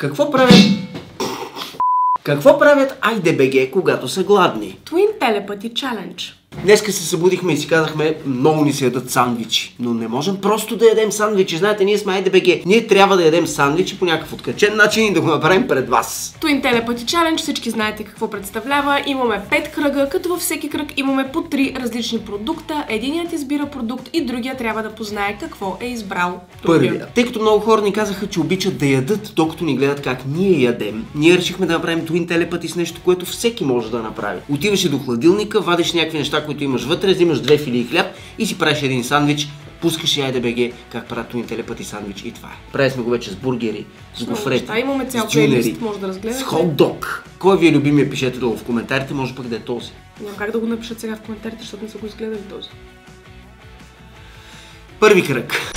Какво правят... Какво правят IDBG, когато са гладни? Twin Telepathy Challenge. Днеска се събудихме и си казахме, много ни се ядат сандвичи. Но не можем просто да ядем сандвичи. Знаете, ние сме IDBG. Ние трябва да ядем сандвичи по някакъв откачен начин и да го направим пред вас. Twin Telepathy Challenge, всички знаете какво представлява. Имаме 5 кръга, като във всеки кръг имаме по 3 различни продукта. Единият избира продукт и другия трябва да познае какво е избрал. другия. Първия. Тъй като много хора ни казаха, че обичат да ядат, докато ни гледат как ние ядем, ние решихме да направим Twin Telepathy с нещо, което всеки може да направи. Отиваш и до хладилника, вадиш някакви неща, които имаш вътре, взимаш две филии хляб и си правиш един сандвич, пускаш и IDBG как правят Twin Telepathy сандвич и това е. Правили сме го вече с бургери, с гофрети. Имаме цял с джунери, може да разгледате. с хот-дог. Кой ви е любимия, пишете долу в коментарите, може пък да е този. Няма как да го напишат сега в коментарите, защото не са го изгледали този. Първи кръг.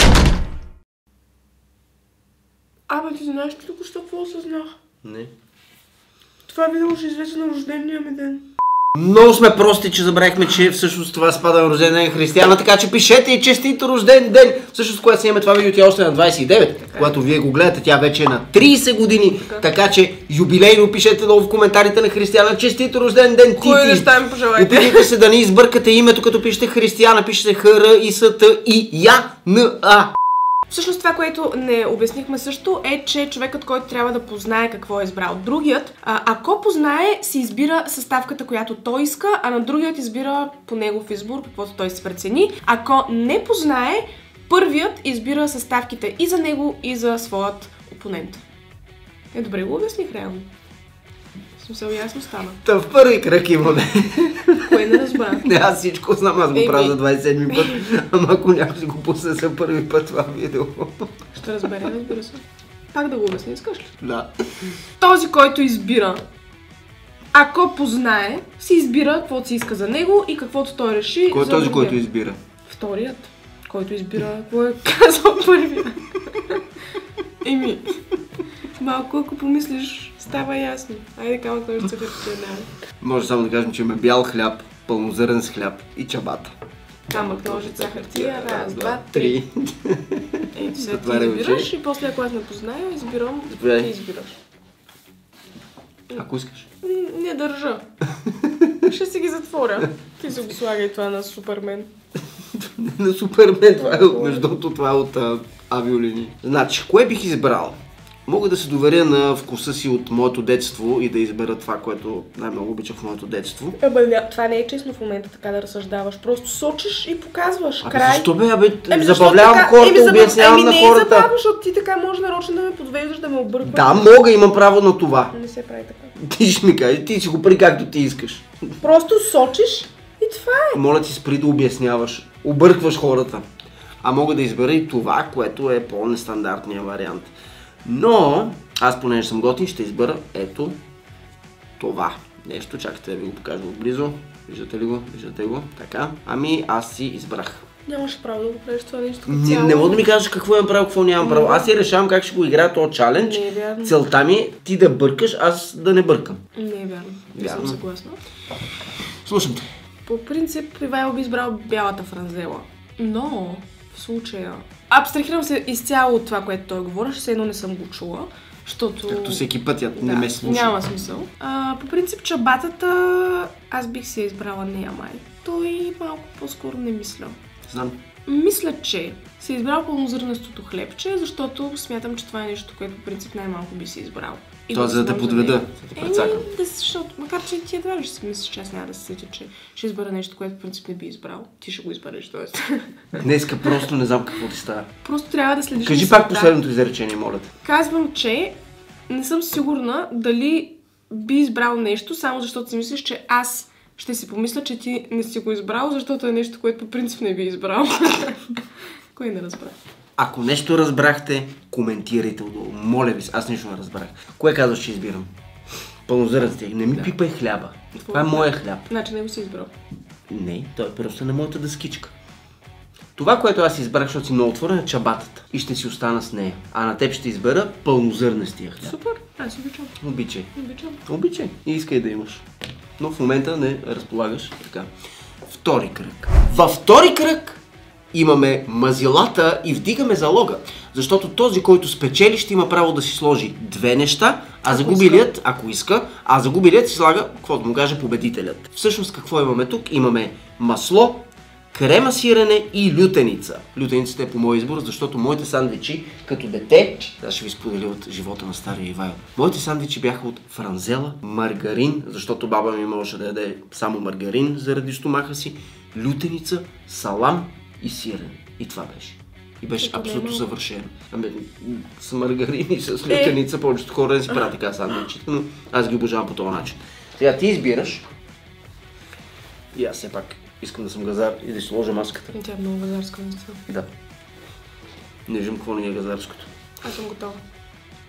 Абе, ти знаеш ли току-що какво осъзнах? Не. Това видео ще излезе на рождения ми ден. Много сме прости, че забравихме, че всъщност това спада на рожден ден християна, така че пишете и честито рожден ден. Всъщност, когато снимаме това видео, тя още е на 29. Когато вие го гледате, тя вече е на 30 години. Така, че юбилейно пишете долу в коментарите на християна, честито рожден ден, Кои Тити. неща ми пожелайте? Опитайте се да не избъркате името, като пишете християна, пишете ХР и СТ и Я Н А. Всъщност това, което не обяснихме също е, че човекът, който трябва да познае какво е избрал другият, ако познае, си избира съставката, която той иска, а на другият избира по негов избор, каквото той си прецени. Ако не познае, първият избира съставките и за него, и за своят опонент. Е, добре го обясних реално. Смисъл ясно стана. Та в първи кръг имаме. Кое не разбра? Не, аз всичко знам, аз го правя за 27 път. Ама ако някой си го пусне за първи път това видео. Ще разбере, разбира се. Пак да го обясня, искаш ли? Да. този, който избира, ако познае, си избира каквото си иска за него и каквото той реши. Кой е този, другия. който избира? Вторият, който избира какво е казал първия. Еми, малко ако помислиш, става ясно. Айде камък ножица хартия. Може само да кажем, че има бял хляб, пълнозърен с хляб и чабата. Камък ножица хартия, раз, два, три. Ето сега ти избираш и после ако аз не позная, избирам, ти избираш. Ако искаш. Не държа. Ще си ги затворя. Ти си го слагай това на Супермен. На Супермен, това е, между другото, това е от а, авиолини. Значи, кое бих избрал? Мога да се доверя на вкуса си от моето детство и да избера това, което най-много обичах в моето детство. Ама ня- това не е честно в момента така да разсъждаваш. Просто сочиш и показваш. Абе, Край. защо бе, абе, Еми, забавлявам така- хората, еми, обяснявам еми, на не хората. е забавно, защото ти така може нарочно да ме подвеждаш, да ме объркваш. Да, мога, имам право на това. Не се прави така. Ти ще ми кажеш, ти си го прави както ти искаш. Просто сочиш и това е. Моля ти спри да обясняваш. Объркваш хората. А мога да избера и това, което е по-нестандартния вариант. Но, аз понеже съм готин, ще избера ето това. Нещо, чакайте да ви го покажа отблизо. Виждате ли го? Виждате го? Така. Ами, аз си избрах. Нямаш право да го правиш това нещо Не, цяло. не мога да ми кажеш какво имам право, какво нямам право. Аз си решавам как ще го играя този чалендж. Не е вярно. Целта ми е ти да бъркаш, аз да не бъркам. Не е вярно. Не съм съгласна. Слушам те. По принцип, Ивайло би избрал бялата франзела. Но, в случая... Абстрахирам се изцяло от това, което той говореше, все едно не съм го чула, защото... Както всеки път, я не Да, ме слуша. Няма смисъл. А, по принцип, чабатата, аз бих я избрала нея май. Той малко по-скоро не мисля. Знам. Мисля, че си избрал пълнозърнестото хлебче, защото смятам, че това е нещо, което по принцип най-малко би си избрал. Да за да те подведа, за да те защото, макар че ти едва ли ще си мислиш, че аз няма да се сетя, че ще избера нещо, което по принцип не би избрал. Ти ще го избереш, т.е. Днеска просто не знам какво ти става. Просто трябва да следиш Кажи пак последното изречение, моля те. Казвам, че не съм сигурна дали би избрал нещо, само защото си мислиш, че аз ще си помисля, че ти не си го избрал, защото е нещо, което по принцип не би избрал. Кой не разбра? Ако нещо разбрахте, коментирайте отдолу. Моля ви се, аз нищо не разбрах. Кое казваш, че избирам? Пълнозърнстия. Не ми пипай хляба. Това е моя хляб. Значи не го си избрал. Не, той е просто на моята дъскичка. Това, което аз избрах, защото си много отворен, е чабатата. И ще си остана с нея. А на теб ще избера пълнозърнестия хляб. Супер, аз обичам. Обичай. Обичам. Обичай. И искай да имаш. Но в момента не разполагаш така. Втори кръг. Във втори кръг имаме мазилата и вдигаме залога. Защото този, който спечели, ще има право да си сложи две неща, а загубилият, ако иска, а загубилият си слага, каквото му каже победителят. Всъщност какво имаме тук? Имаме масло, крема сирене и лютеница. Лютеницата е по мой избор, защото моите сандвичи като дете, сега ще ви споделя от живота на стария Ивайл. Моите сандвичи бяха от франзела, маргарин, защото баба ми можеше да яде само маргарин заради стомаха си, лютеница, салам и сирене. И това беше. И беше Като абсолютно е съвършено. Ами, с маргарин и с лютеница повечето хора не си правят така сандвичите, но аз ги обожавам по този начин. Сега ти избираш. И аз все пак искам да съм газар и да си сложа маската. Тя е много газарска мисля. Да. Не виждам какво ни е газарското. Аз съм готова.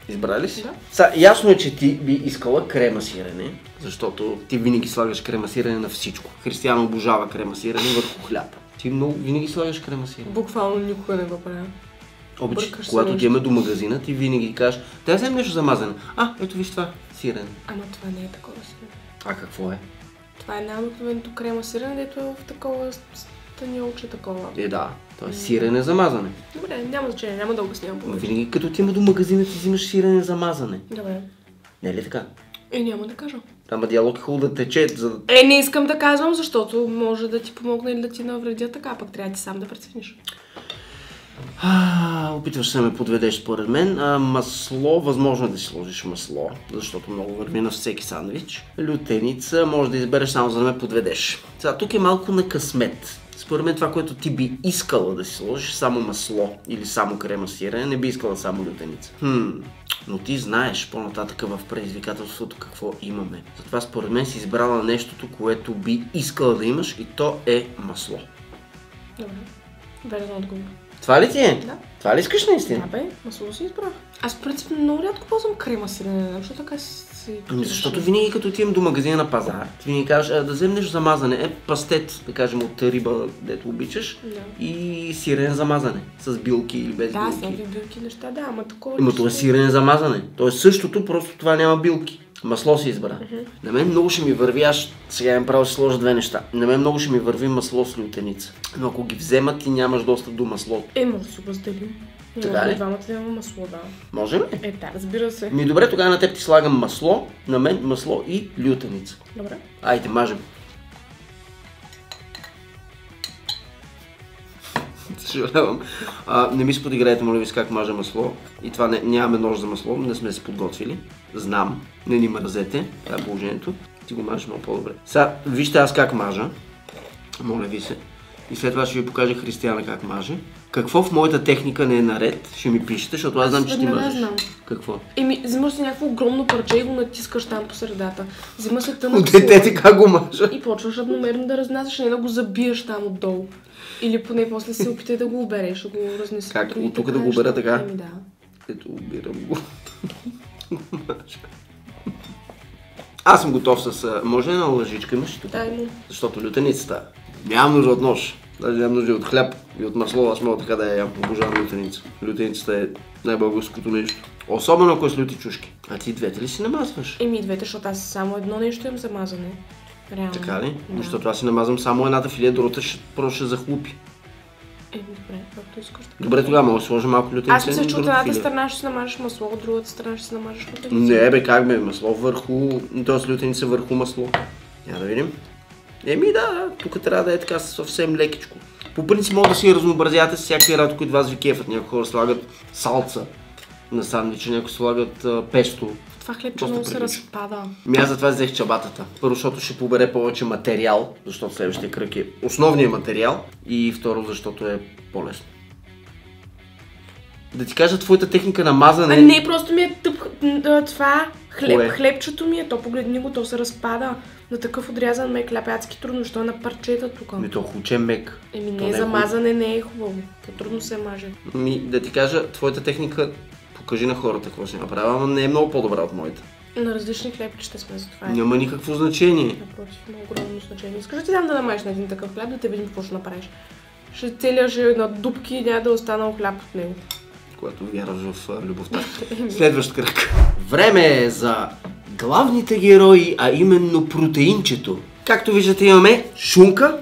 Избрали ли си? Да. Са, ясно е, че ти би искала крема сирене, защото ти винаги слагаш крема сирене на всичко. Християн обожава крема сирене върху хляб. Ти много винаги слагаш крема сирене. Буквално никога не го правя. Обича, бъркаш когато отиваме до магазина, ти винаги кажеш, да вземем нещо за мазане. А, ето виж това, сирене. Ама това не е такова сирене. А какво е? Това е най-обикновеното крема сирене, дето е в такова станилче такова. Е, да, то е сирене за мазане. Добре, няма значение, няма да обяснявам повече. винаги като отиваме до магазина, ти взимаш сирене за мазане. Добре. Не е ли така? Е, няма да кажа. Ама диалог е хубаво да тече, за да Е, не искам да казвам, защото може да ти помогне или да ти навредя така, пък трябва ти сам да прецениш. А, опитваш се да ме подведеш според мен. А, масло, възможно е да си сложиш масло, защото много върви на всеки сандвич. Лютеница, може да избереш само за да ме подведеш. Сега, тук е малко на късмет. Според мен това, което ти би искала да си сложиш, само масло или само крема сирене, не би искала само лютеница. Хм, но ти знаеш по-нататък в предизвикателството какво имаме. Затова според мен си избрала нещото, което би искала да имаш и то е масло. Добре. Верен отговор. Това ли ти е? Да. Това ли искаш наистина? Да, бе, масло си избрах. Аз в принцип много рядко ползвам крема сирене, защото така си... Ами защото винаги като отивам до магазина на пазар, ти винаги кажеш а, да вземем нещо за мазане. Е, пастет, да кажем от риба, дето обичаш. Да. И сирене за мазане. С билки или без Да, с билки. някакви билки неща, да, ама такова... Има това е сирене за мазане. То е същото, просто това няма билки. Масло си избра. На мен много ще ми върви, аз сега имам право си сложа две неща. На мен много ще ми върви масло с лютеница. Но ако ги вземат, ти нямаш достъп до маслото. Е, може да се разделим. Така Може ли? двамата да имаме масло, да. Може ли? Е, да, разбира се. Ми добре, тогава на теб ти слагам масло, на мен масло и лютеница. Добре. Айде, мажем. Съжалявам. А, не ми се подиграете, моля ви, с как мажа масло. И това не, нямаме нож за масло, не сме се подготвили. Знам, не ни мразете, това е положението. Ти го мажеш много по-добре. Сега, вижте аз как мажа. Моля ви се. И след това ще ви покажа Християна как маже. Какво в моята техника не е наред, ще ми пишете, защото аз знам, че ти мажеш. знам. Какво? Еми, взимаш си някакво огромно парче и го натискаш там по средата. Взима се От тънък детете как го мажа? и почваш равномерно да разнасяш, не да го забиеш там отдолу. Или поне после се опитай да го обереш, да го разнеси. Как? От тук да го обера така? Еми, да. Ето, убирам го. Аз съм готов с... Може ли една лъжичка имаш тук? Да, имам. Защото лютеницата. Нямам нужда от нож. Даже нямам нужда от хляб и от масло. Аз мога така да я ям. Обожавам лютеница. Лютеницата е най-българското нещо. Особено ако е с люти чушки. А ти двете ли си намазваш? Еми, двете, защото аз само едно нещо имам за мазане. Реално. Така ли? Да. Защото аз си намазвам само едната филия, другата ще, просто ще захлупи. Еми, добре, както искаш. така. Добре, тогава мога да сложа малко лютеница. Аз мисля, че от едната страна ще си намажеш масло, от другата страна ще си намажеш лютеница. Не, бе, как бе, масло върху, т.е. лютеница върху масло. Я да видим. Еми да, да, тук трябва да е така съвсем лекичко. По принцип мога да си разнообразявате с всякакви работи, които вас ви кефат. Някои хора слагат салца на сандвича, някои слагат а, песто. Това хлебче много се разпада. Ми аз затова взех чабатата. Първо, защото ще побере повече материал, защото следващия кръг е основният материал. И второ, защото е по-лесно. Да ти кажа твоята техника на мазане. А не, просто ми е тъп, това хлеб, Кое? хлебчето ми е, то погледни го, то се разпада. На такъв отрязан ме е хляб, е адски трудно, що е на парчета тук. Ми то хуче мек. Еми То не, е за хубаво. мазане не е хубаво. По-трудно се маже. Ми, да ти кажа, твоята техника, покажи на хората какво си направила, но не е много по-добра от моята. На различни хлебчета сме, за това. Няма никакво значение. Напротив, има огромно значение. Искаш да ти дам да намаеш на един такъв хляб, да те видим какво ще направиш. Ще целия ще на дупки и няма да е останал хляб от него. Когато вярваш в любовта. Следващ кръг. Време е за главните герои, а именно протеинчето. Както виждате имаме шунка,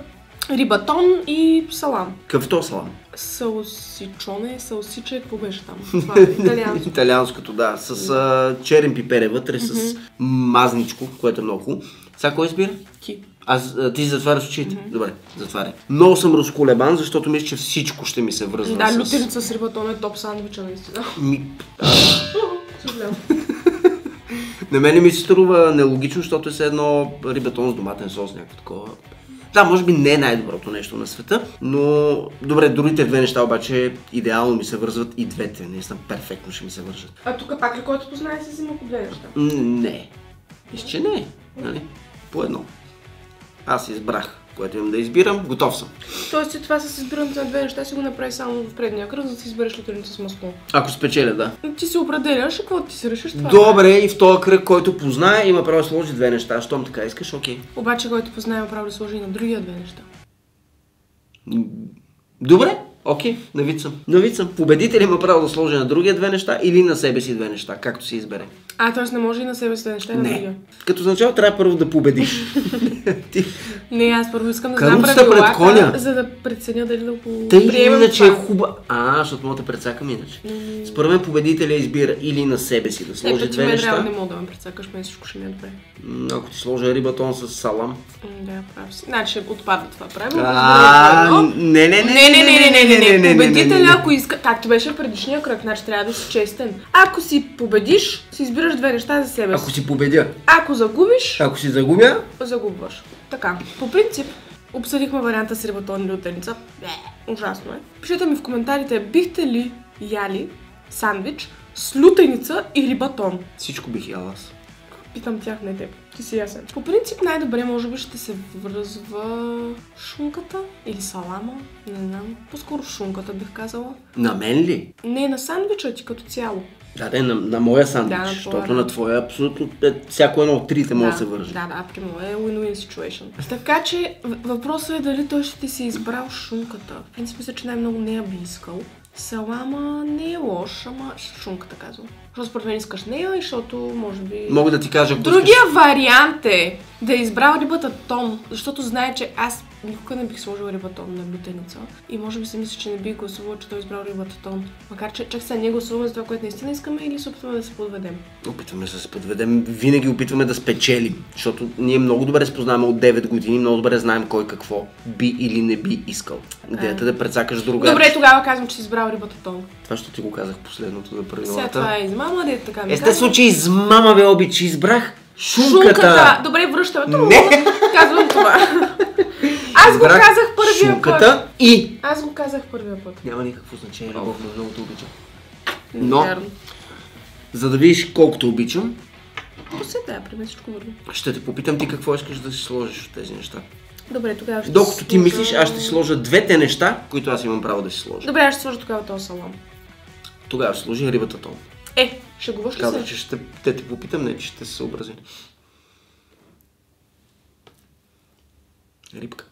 Рибатон и салам. Какъв то салам? Салсичоне, салсиче, какво беше там? Това е италианско. Италианското, да. С а, черен пипер е вътре, с мазничко, което е много хубаво. Сега кой избира? Ти. Аз, а, ти затваряш очите? Добре, затваряй. Много съм разколебан, защото мисля, че всичко ще ми се връзва Да, с... лютеница с рибатон е топ сандвича, наистина. Ми... Съжалявам. На мене ми се струва нелогично, защото е едно рибатон с доматен сос, някакво такова. Да, може би не е най-доброто нещо на света, но добре, другите две неща обаче идеално ми се вързват и двете. Наистина перфектно ще ми се вържат. А тук пак ли който познае се взима по две неща? Не. Мисля, че не. Нали? По едно. Аз избрах, което имам да избирам. Готов съм. Тоест това с избирането на две неща си го направи само в предния кръг, за да си избереш лютеница с масло. Ако спечеля, да. Ти си определяш, какво ти си решиш това. Добре, и в този кръг, който познае, има право да сложи две неща. Щом така искаш, окей. Обаче, който познае, право да сложи и на другия две неща. Добре, окей, навид съм. Навид съм. Победител има право да сложи на другия две неща или на себе си две неща, както си избере. А, т.е. не може и на себе си две неща, и на Не. другия. Като начало трябва първо да победиш. Ти. Не, аз първо искам да знам пред правилата, коня. за да преценя дали да го Тъй приемам иначе е това. хубаво. А, защото мога да прецакам иначе. Според мен победителя избира или на себе си да Е, сложи ти две неща. не мога да ме прецакаш, мен всичко ще ми е добре. Ако ти сложа рибатон с салам. Да, прав си. Значи отпада това правило. А, Едно. не, не, Не, не, не, не, не, не, не. Победителя, не. Ако иска, както беше в предишния кръг, значи трябва да си честен. Ако си победиш, си избираш две неща за себе Ако си. си победя, Ако загубиш, ако си загубя, загубваш. Така, по принцип, обсъдихме варианта с рибатон или лютеница. Бе, ужасно е. Пишете ми в коментарите, бихте ли яли сандвич с лютеница и рибатон? всичко бих ял аз. Питам тях, не теб. Ти си ясен. По принцип най-добре може би ще се връзва шунката или салама. Не знам. По-скоро шунката бих казала. На мен ли? Не, на сандвича ти като цяло. Да, да, на, на моя сандвич, Да, на защото на твоя абсолютно е, всяко едно от трите може да се вържи. Да, да, при моя е win-win situation. Така че въпросът е дали той ще ти си избрал шунката. В принцип мисля, че най-много не я би искал. Салама не е лош, ама шунката казвам. Защото според мен искаш нея и защото може би... Мога да ти кажа, Другия искаш- вариант е да е избрал рибата тон, защото знае, че аз никога не бих сложила рибата тон на лютеница. И може би си мисля, че не бих гласувала, че той е избрал рибата тон. Макар, че чак сега ние гласуваме за това, което наистина искаме или се опитваме да се подведем. Опитваме да се подведем, винаги опитваме да спечелим, защото ние много добре се познаваме от 9 години, много добре знаем кой какво би или не би искал. Идеята е да прецакаш друга. Добре, тогава казвам, че си избрал рибата тон. Това ще ти го казах последното за Сега правилата. това е измама, де така ми Естествено, че измама бе обич, избрах шунката. Шунката! Добре, връщаме. Това Не. казвам това. Аз го казах първия път. шунката и... Аз го казах първия път. Няма никакво значение, любов, но много те обичам. Но... Но- За да видиш колкото обичам, Посета, при мен всичко върви. ще те попитам ти какво искаш да си сложиш от тези неща. Добре, тогава ще Докато ти сложа- мислиш, аз ще си сложа двете неща, които аз имам право да си сложа. Добре, аз ще сложа тогава този салам. Тогава ще сложи рибата тон. Е, шегуваш ли Казах, се? че ще те те попитам, не, че ще се съобрази. Рибка.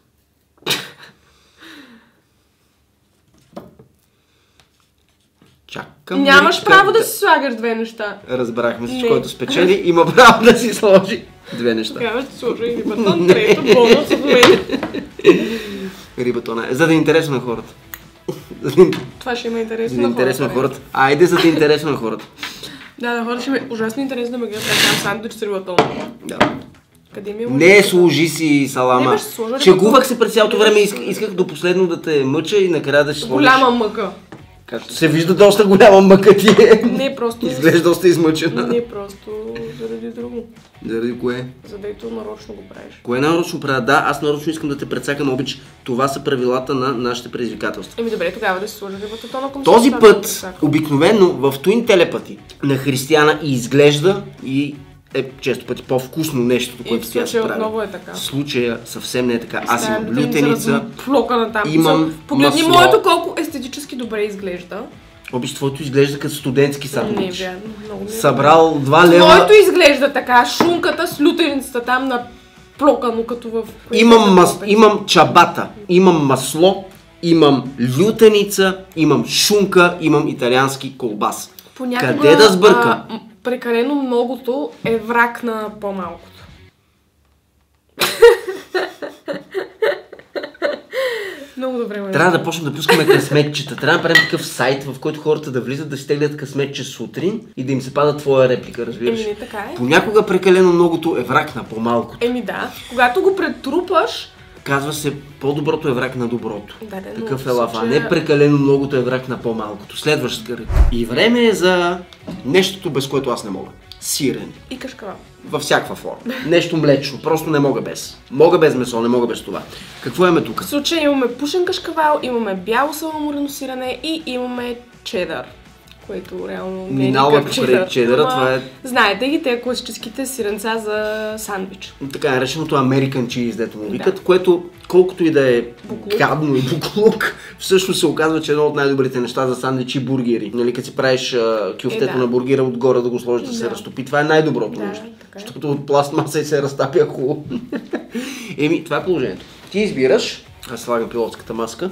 Чакам. Нямаш рибка право да си слагаш две неща. Разбрахме се, че който спечели, има право да си сложи две неща. Тогава ще сложа и рибатон, трето, бонус от мен. Рибатона е. За да е интересно на хората. Това ще има интересно да е интересно на хората. Айде, за да е интересно на хората. Да, на хората ще ми е ужасно интересно да ме гледат как там сандвич с рибатон. Да. Къде ми е Не, служи си салама. Не, сложа Шегувах се през цялото време, исках, сложа. исках до последно да те мъча и накрая да ще сложиш. Голяма мъка. Както се вижда, доста голяма мъка ти е. Не, просто... Изглежда доста измъчена. Не, просто заради друго. Заради кое? За да ето нарочно го правиш. Кое нарочно правя? Да, аз нарочно искам да те прецакам обич. Това са правилата на нашите предизвикателства. Еми добре, тогава да си сложа рибата тона към Този път, прецакам. обикновено в Twin Telepathy на Християна и изглежда и е често пъти по-вкусно нещото, което тя се прави. отново е така. В случая съвсем не е така. Аз имам лютеница, Плока на там. имам Погледни масло. моето колко естетически добре изглежда. обич твоето изглежда като студентски Не, сандвич. вярно. Много е Събрал 2 добре. лева. Моето изглежда така, шунката с лютеницата там на плокано като в... Имам, мас... имам чабата, имам масло, имам лютеница, имам шунка, имам италиански колбас. Понякога, Къде да сбъркам? а, прекалено многото е враг на по-малкото. Много добре ме Трябва да почнем да пускаме късметчета. Трябва да направим такъв сайт, в който хората да влизат, да си теглят късметче сутрин и да им се пада твоя реплика, разбираш. Еми, така е. Понякога прекалено многото е враг на по-малкото. Еми да, когато го претрупаш, Казва се, по-доброто е враг на доброто. Да, да, Такъв е лава. случая- Не прекалено многото е враг на по-малкото. Следващ кръг. И време е за нещото, без което аз не мога. Сирен. и кашкавал. Във всякаква форма. Нещо млечно. Просто не мога без. Мога без месо, не мога без това. Какво имаме тук? В случая имаме пушен кашкавал, имаме бяло саламурено сирене и имаме чедър. Което реално не е Минало е покрай чедъра, ама това е- Знаете ги, те класическите сиренца за сандвич. така нареченото American cheese, дето му викат, Да. което колкото и да е Буклук. гадно и буклук, всъщност се оказва, че е едно от най-добрите неща за сандвичи и бургери. Нали, като си правиш а, кюфтето Е, да. на бургера отгоре да го сложиш да, се Да. разтопи, това е най-доброто Да, нещо. така е. Защото от пластмаса и се разтапя хубаво. Еми, това е положението. Ти избираш, аз слагам пилотската маска,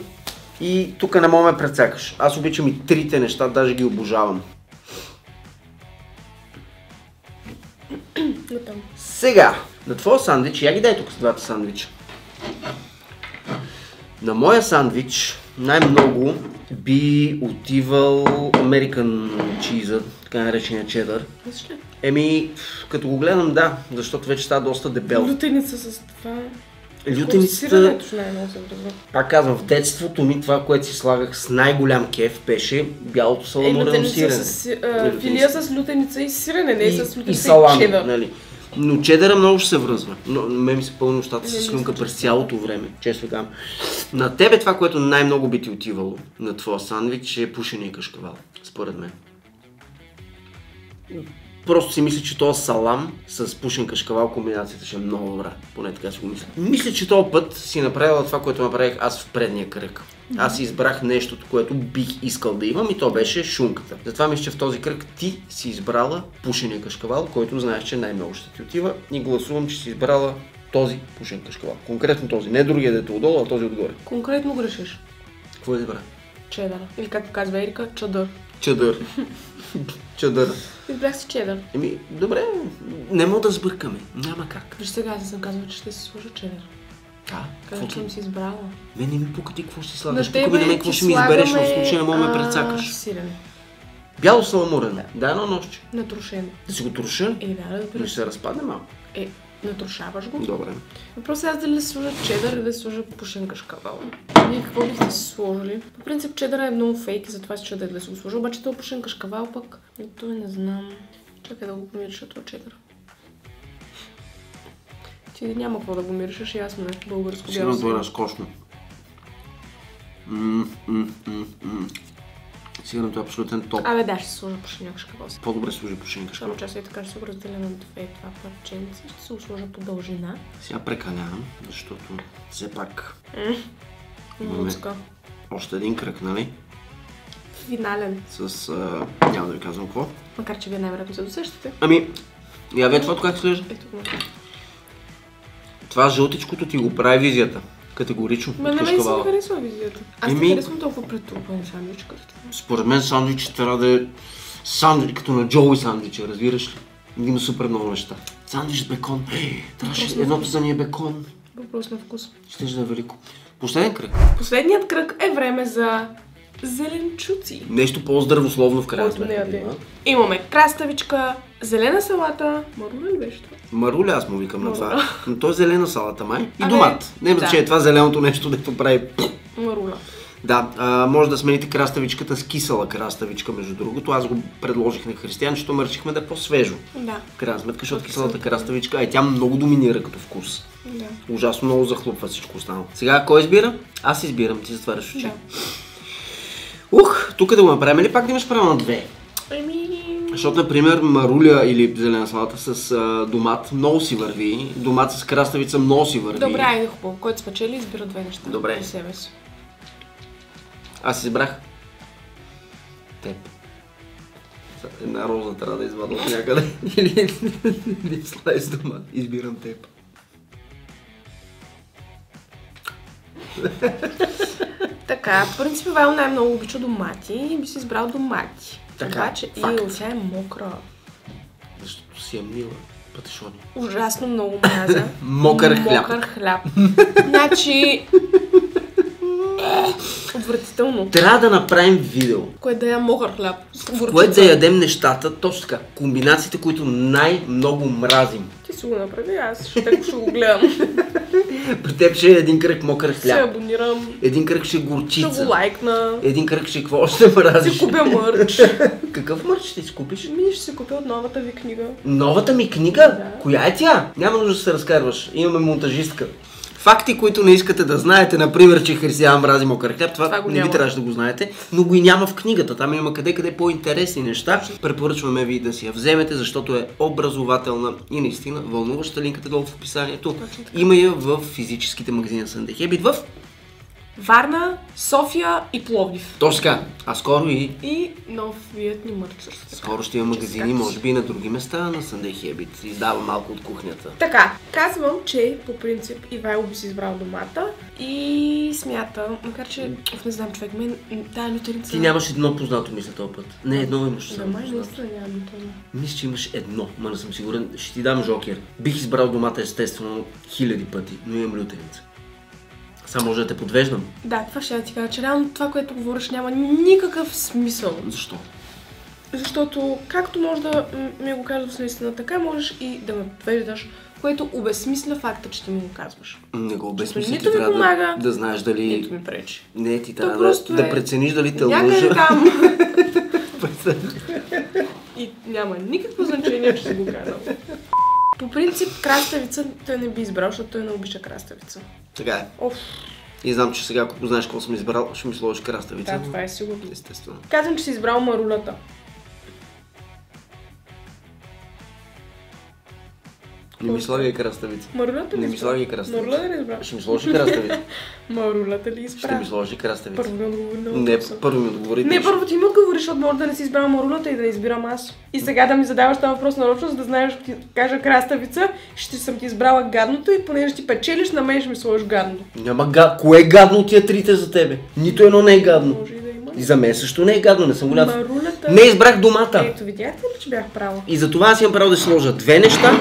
и тук не мога да ме прецакаш. Аз обичам и трите неща, даже ги обожавам. Сега, на твоя сандвич, я ги дай тук с двата сандвича. На моя сандвич най-много би отивал American cheese, така наречения чедър. Еми, като го гледам, да, защото вече става доста дебел. Лютеница с това. Лютеницата, връзва. пак казвам, в детството ми това, което си слагах с най-голям кеф, беше бялото Е, саламурено лютеница сирене. с а, филия с лютеница и сирене, не и, с и лютеница салами, чедър. нали. Но чедъра много ще се връзва. Но, мен ми се пълни устата с слюнка през цялото време, често казвам. На тебе това, което най-много би ти отивало на твоя сандвич е пушения кашкавал, според мен. Просто си мисля, че този салам с пушен кашкавал комбинацията ще е много добра. Поне така си го мисля. Мисля, че този път си направила това, което направих аз в предния кръг. Аз избрах нещото, което бих искал да имам и то беше шунката. Затова мисля, че в този кръг ти си избрала пушения кашкавал, който знаеш, че най-много ще ти отива и гласувам, че си избрала този пушен кашкавал. Конкретно този. Не другия дето отдолу, а този отгоре. Конкретно грешиш. Какво избра? Чедър. Или както казва Ерика, чадър. Чадър. Чадър. Избрах си чедър. Еми, добре, не мога да сбъркаме. Няма как. Виж сега, аз съм казала, че ще си сложа чедър. А, какво Казах, ти? че съм си избрала. Мен не ми пука ти какво ще си слагаш. На Пука ми тебе на мен какво ще ми избереш, в слагаме, случай не мога да ме прецакаш. Сирене. Бяло саламурено. Да, едно нощче. Натрушено. Да си го труша, Е, да, да разбира се. се разпадне малко. Е, натрушаваш го. Добре. Въпросът е аз дали да сложа чедър или да сложа пушен кашкавал. Вие какво бихте си сложили? По принцип чедър е много фейк и затова си чудя да си го сложа, обаче този пушен кашкавал пък, е, той не знам. Чакай да го помириша този чедър. Ти няма какво да го миришаш, ясно е. Българско бяло Сигурно това е разкошно. М, м, м, м. Сигурно това е абсолютен топ. Абе да, ще сложа пушен кашкавал. По-добре служи пушенка. Само част и така ще се го разделя на две това парченце. Ще се го сложа по дължина. Сега прекалявам, защото все пак. Връцка. още един кръг, нали? Финален. С... А, няма да ви казвам какво. Макар, че вие най-вероятно се досещате. Ами, я ве това как изглежда? Ето го. Това жълтичкото ти го прави визията. Категорично. Мен си ми кашкавала. харесва визията. Аз Еми- не харесвам толкова претрупан сандвич като. Според мен сандвич трябва да е сандвич, като на Джоуи сандвича, разбираш ли? Има супер много неща. Сандвич с бекон. Ей, трябваше едното за ни е бекон. Въпрос на вкус. Ще да е велико. Последен кръг. Последният кръг е време за зеленчуци. Нещо по-здравословно в крайна не сметка. Имаме краставичка, зелена салата, маруна ли беше това? Маруля аз му викам на това. Маруля. Но то е зелена салата май. И Абе, домат. Не да. че е това зеленото нещо, дето прави. Маруна. Да, а, може да смените краставичката с кисела краставичка, между другото. Аз го предложих на Християн, защото мърчихме да е по-свежо. Да. Крайна сметка, защото От киселата краставичка, е тя много доминира като вкус. Да. Ужасно много захлупва всичко останало. Сега кой избира? Аз избирам, ти затваряш очи. Да. Ух, тук да го направим ли пак да имаш право на две? Еми... Защото, например, маруля или зелена салата с а, домат много си върви, домат с краставица много си върви. Добре, айде хубаво. Който спечели, избира две неща. Добре. За себе си. Аз избрах теб. Една роза трябва да извадя от някъде. Или слайс домат. Избирам теб. Така, по принцип Вайл най-много обича домати и би си избрал домати. Така, Обаче, и тя е мокра. Защото си е мила. Пътешони. Ужасно много мразя. Мокър хляб. Мокър хляб. значи... Отвратително. Трябва да направим видео, Кое да я мокър хляб. Горчица. което да ядем нещата, точно така, комбинациите, които най-много мразим. Ти си го направи, аз ще, ще го гледам. При теб ще е един кръг мокър Се хляб, абонирам. един кръг ще е Ще го горчица, лайкна. един кръг ще какво още мразиш. Ще купя мърч. Какъв мърч ще си купиш? Ми ще си купя от новата ви книга. Новата ми книга? Да. Коя е тя? Няма нужда да се разкарваш. Имаме монтажистка. Факти, които не искате да знаете, например, че Християн мрази мокър хляб, това, Това не ви няма. трябваше да го знаете, но го и няма в книгата. Там има къде-къде по-интересни неща. Препоръчваме ви да си я вземете, защото е образователна и наистина вълнуваща. Линката долу в описанието. Има я в физическите магазини на Habit в Варна, София и Пловдив. точно така. А скоро и И новият ни мърч също така. скоро ще има магазини, може би и на други места на Sunday Habit. Издава малко от кухнята. Така, казвам, че по принцип Ивайло би си избрал домата и смятам, макар че, оф, не знам човек, мен тая лютерница... Ти нямаш едно познато мисля този път. Не, едно имаш Да, само май наистина нямам лютерна. Мисля, че имаш едно, ма не съм сигурен. Ще ти дам жокер. Бих избрал домата естествено хиляди пъти, но имам лютеница. Само може да те подвеждам. Да, това ще я ти кажа, че реално това, което говориш, няма никакъв смисъл. Защо? Защото, както може да ми го казваш наистина така, можеш и да ме подвеждаш, което обезмисля факта, че ти ми го казваш. Не го обезмисли, Нито ти трябва помага, да, да знаеш дали... Нито ми пречи. Не, ти трябва да, е да прецениш дали те Някъде лъжа. там. И няма никакво значение, че си го казал. По принцип, краставица той не би избрал, защото той не обича краставица. Така е. Оф, И знам, че сега, ако познаеш какво съм избрал, ще ми сложиш краставица. да, това е сигурно. Естествено. Казвам, че си избрал марулата. Не ми слагай краставица. Марулата ли Не ми слагай краставица. Марулата ли избрал? Ще ми сложи краставица. Марулата ли Ще избрал? ми сложи краставица. Първо ми отговори на Не, първо ми отговори. Не, първо ти ми отговориш, защото може да не си избрал марулата и да избирам аз. И сега да ми задаваш този въпрос нарочно, за да знаеш, ти кажа краставица, ще съм ти избрала гадното и понеже ти печелиш, на мен ще ми сложиш гадното. Няма га... Кое е гадно тия трите за тебе? Нито едно не е гадно. Може и да има. И за мен също не е гадно, не съм голям. Не избрах домата. Ето, видяхте ли, че бях права? И за това аз имам право да си сложа две неща.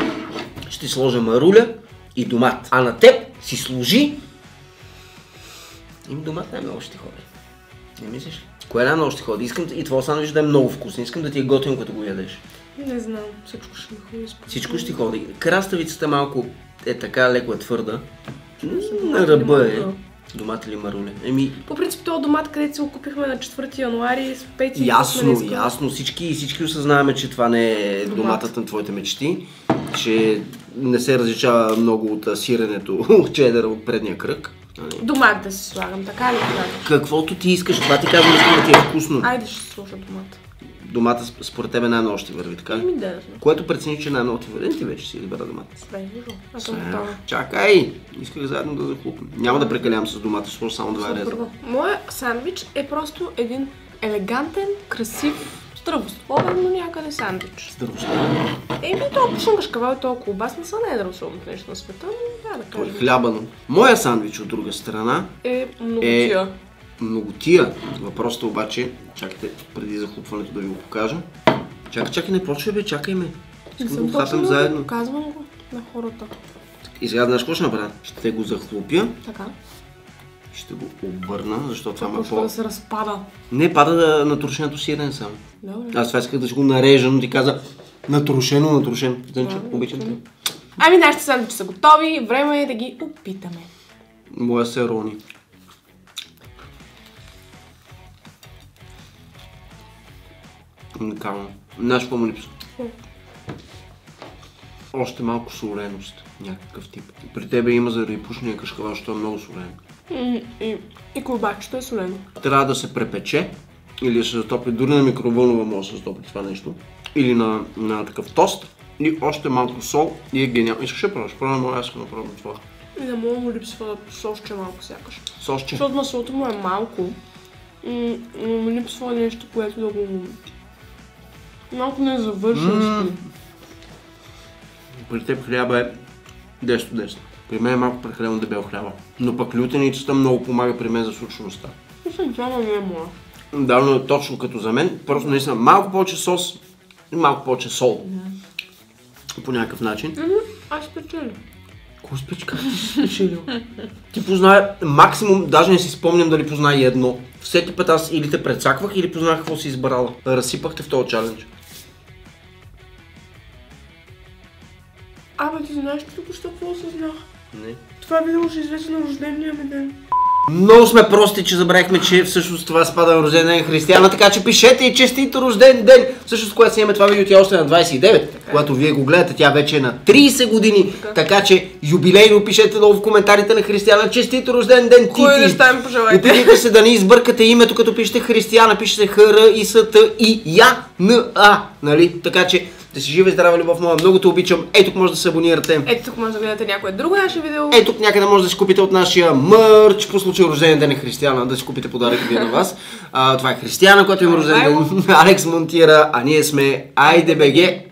Ще сложа маруля и домат. А на теб си служи... Им домат най-много ще ходи. Не мислиш? ли? Кое най-много ще ходи? Искам и твоя сандвич да е много вкусен. Искам да ти е готин, като го ядеш. Не знам, всичко ще ми ходи. Всичко ще ходи. Краставицата малко е така леко е твърда. На ръба е. Домат или маруля? Еми, По принцип, този домат, където си го купихме на 4 януари, с Пети... Ясно, нали, ясно. Всички, всички осъзнаваме, че това не е Домат. доматът на твоите мечти, че не се различава много от сиренето от чедъра от предния кръг. Нали? Домат да си слагам, така ли? Каквото ти искаш, това ти казвам, да ти е вкусно. Айде ще сложа домат. Домата сп- според тебе най-много ще върви, така ли? Ами да, да. Което прецени, че най-много ти върви, ти вече си избера домата. Вижу. Аз съм готова. Чакай! Исках заедно да захлупим. Няма да прекалявам с домата, ще само два. Първо. Моя сандвич е просто един елегантен, красив, здравословен, но някъде сандвич. Здравословно. Еми, то пушунгашкавал и то колбасница не е здравословното нещо на света, но да, да Той е кажем. хлябано. Моя сандвич от друга страна Е многотия. многотия. Въпросът е обаче, чакайте преди захлупването да ви го покажа. Чакай, чакай, не почвай бе, чакай ме. Не Искам да го хапем заедно. казвам го на хората. И сега знаеш какво ще направя? Ще го захлупя, Така. Ще го обърна, защото това ма Почва по... да се разпада. Не, пада да, на туршеното сирене само. Добре. Аз това исках да си го нарежа, но ти каза натрушено, натрушено. Значи, обичам те. Ами, нашите сандвичи са готови, време е да ги опитаме. Моя се рони. Уникално. Му липсва? Още малко соленост. Някакъв тип. При тебе има заради пушния кашкавал, защото е много солен. М, И, и колбачето е солено. Трябва да се препече или да се затопли, дори на микровълнова може да се затопли това нещо. Или на, на такъв тост. И още малко сол и е гениално. Искаш да пробваш? Пробвам, аз искам да пробвам това. И на моя му липсва сосче малко сякаш. Сосче. Защото маслото му е малко. Но ми липсва нещо, което да го... Малко не завършващо. При теб хляба е 10-10. При мен е малко прекалено дебел хляба. Но пък лютеницата много помага при мен за сочността. Мисля, това не е моя. Да, но е точно като за мен. Просто наистина малко повече сос и малко повече сол. По някакъв начин. Мгм, Аз спечеля. Кой спич, как си спечелил? Ти познае максимум, даже не си спомням дали познае едно. Всеки път аз или те прецаквах, или познах какво си избрала. Разсипахте в този чалендж. Абе, ти знаеш ли току-що какво осъзнах? Не. Това видео ще излезе на рождения ми ден. Много сме прости, че забравихме, че всъщност това спада на рожден ден християна, така че пишете и честито рожден ден. Всъщност, когато снимаме това видео, тя още е на 29, когато вие го гледате, тя вече е на 30 години. Така. Така че юбилейно пишете долу в коментарите на християна, честито рожден ден, Кои Тити. неща ми пожелайте? Опитайте се да не избъркате името, като пишете християна, пишете Х, И, С, Т, И, Я, Н, А, нали? Така че да си жива и здрава, любов моя, много те обичам. Ей тук може да се абонирате. Ето тук може да гледате някое друго наше видео. Ей тук някъде може да си купите от нашия мърч по случай рожден ден на Християна, да си купите подарък вие на вас. А, това е Християна, която има рожден ден. Алекс монтира, а ние сме БГ.